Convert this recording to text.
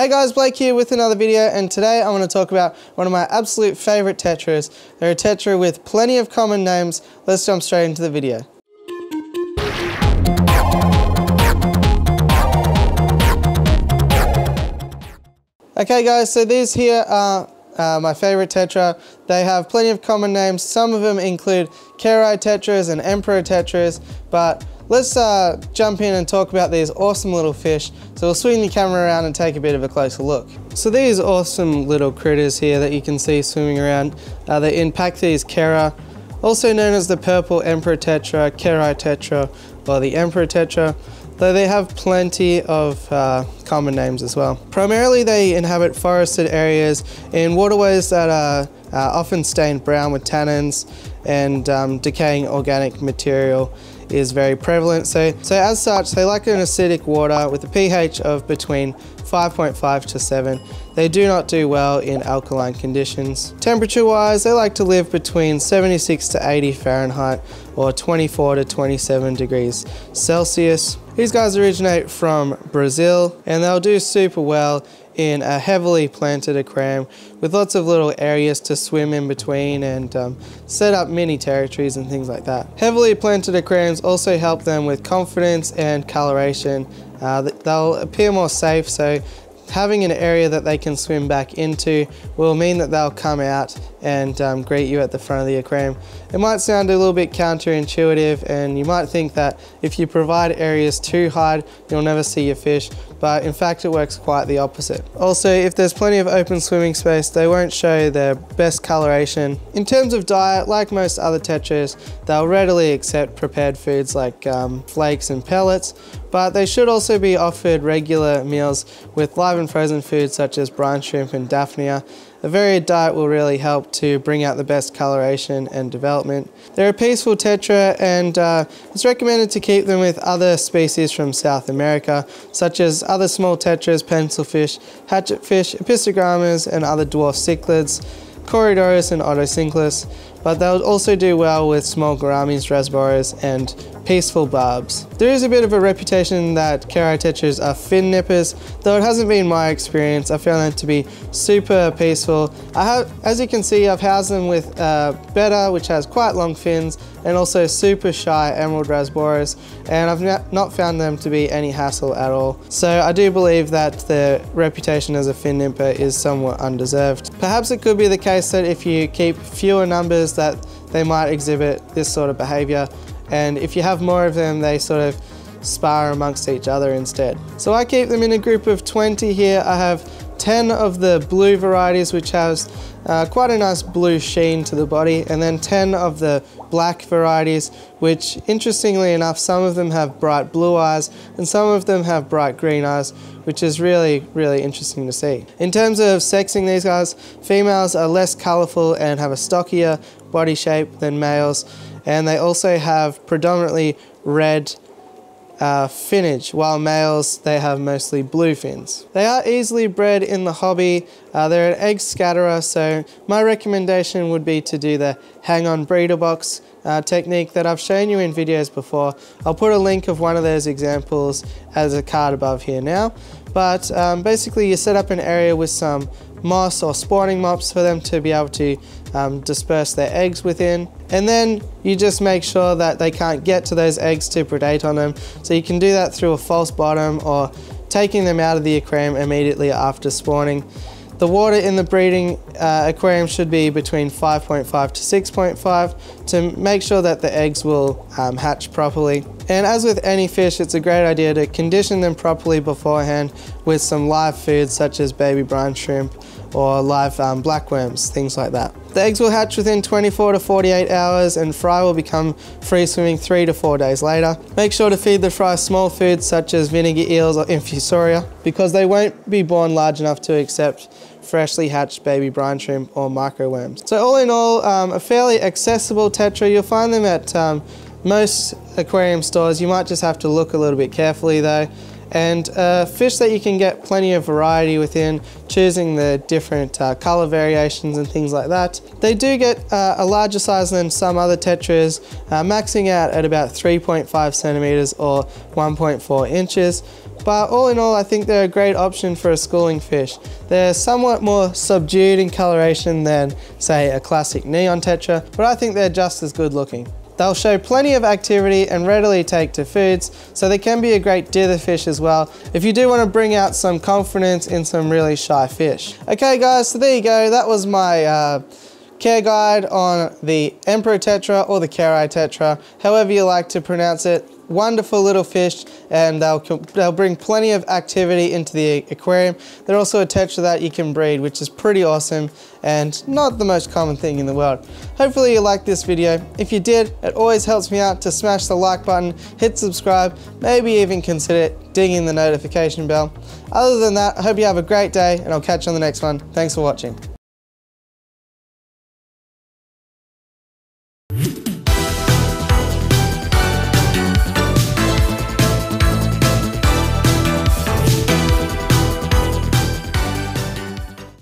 Hey guys, Blake here with another video and today I want to talk about one of my absolute favourite tetras. They're a tetra with plenty of common names. Let's jump straight into the video. Okay guys, so these here are uh, my favorite tetra. They have plenty of common names. Some of them include Kerri tetras and Emperor tetras, but let's uh, jump in and talk about these awesome little fish. So we'll swing the camera around and take a bit of a closer look. So these awesome little critters here that you can see swimming around, uh, they're Inpaichthys kerri, also known as the purple emperor tetra, Kerri tetra, or the emperor tetra though they have plenty of uh, common names as well. Primarily they inhabit forested areas in waterways that are uh, often stained brown with tannins and um, decaying organic material is very prevalent. So, so as such, they like an acidic water with a pH of between 5.5 to 7. They do not do well in alkaline conditions. Temperature wise, they like to live between 76 to 80 Fahrenheit or 24 to 27 degrees Celsius. These guys originate from Brazil and they'll do super well in a heavily planted aquarium with lots of little areas to swim in between and um, set up mini territories and things like that. Heavily planted aquariums also help them with confidence and coloration. Uh, they'll appear more safe so having an area that they can swim back into will mean that they'll come out and um, greet you at the front of the aquarium. It might sound a little bit counterintuitive and you might think that if you provide areas too high, you'll never see your fish, but in fact it works quite the opposite. Also, if there's plenty of open swimming space, they won't show their best coloration. In terms of diet, like most other tetras, they'll readily accept prepared foods like um, flakes and pellets, but they should also be offered regular meals with live and frozen foods such as brine shrimp and daphnia. A varied diet will really help to bring out the best coloration and development. They're a peaceful tetra and uh, it's recommended to keep them with other species from South America, such as other small tetras, pencilfish, hatchetfish, apistogrammas and other dwarf cichlids. Corydoras and Otocinclus, but they'll also do well with small gouramis, rasboras and peaceful barbs. There is a bit of a reputation that Kerri are fin nippers, though it hasn't been my experience. I found them to be super peaceful. I have, as you can see, I've housed them with uh, Betta, which has quite long fins, and also super shy Emerald Rasboras, and I've not found them to be any hassle at all. So I do believe that their reputation as a fin nipper is somewhat undeserved. Perhaps it could be the case that if you keep fewer numbers that they might exhibit this sort of behaviour, and if you have more of them, they sort of spar amongst each other instead. So I keep them in a group of 20 here. I have 10 of the blue varieties which has uh, quite a nice blue sheen to the body and then 10 of the black varieties which interestingly enough some of them have bright blue eyes and some of them have bright green eyes which is really really interesting to see. In terms of sexing these guys females are less colourful and have a stockier body shape than males and they also have predominantly red uh, finnage, while males they have mostly blue fins. They are easily bred in the hobby. Uh, they're an egg scatterer, so my recommendation would be to do the hang-on breeder box uh, technique that I've shown you in videos before. I'll put a link of one of those examples as a card above here now. But um, basically you set up an area with some moss or spawning mops for them to be able to um, disperse their eggs within. And then you just make sure that they can't get to those eggs to predate on them. So you can do that through a false bottom or taking them out of the aquarium immediately after spawning. The water in the breeding uh, aquarium should be between 5.5 to 6.5 to make sure that the eggs will um, hatch properly. And as with any fish, it's a great idea to condition them properly beforehand with some live foods such as baby brine shrimp or live um, blackworms, things like that. The eggs will hatch within 24 to 48 hours and fry will become free swimming three to four days later. Make sure to feed the fry small foods such as vinegar eels or infusoria because they won't be born large enough to accept freshly hatched baby brine shrimp or microworms. So all in all, um, a fairly accessible tetra. You'll find them at um, most aquarium stores. You might just have to look a little bit carefully though. And uh, fish that you can get plenty of variety within, choosing the different uh, color variations and things like that. They do get uh, a larger size than some other tetras, uh, maxing out at about 3.5 centimeters or 1.4 inches. but all in all I think they're a great option for a schooling fish. They're somewhat more subdued in coloration than say a classic neon tetra, but I think they're just as good looking. They'll show plenty of activity and readily take to foods, so they can be a great dither fish as well if you do want to bring out some confidence in some really shy fish. Okay guys, so there you go, that was my uh, care guide on the Emperor Tetra or the Kerri Tetra, however you like to pronounce it wonderful little fish and they'll, they'll bring plenty of activity into the aquarium. They're also a tetra that you can breed, which is pretty awesome and not the most common thing in the world. Hopefully you liked this video. If you did, it always helps me out to smash the like button, hit subscribe, maybe even consider dinging the notification bell. Other than that, I hope you have a great day and I'll catch you on the next one. Thanks for watching.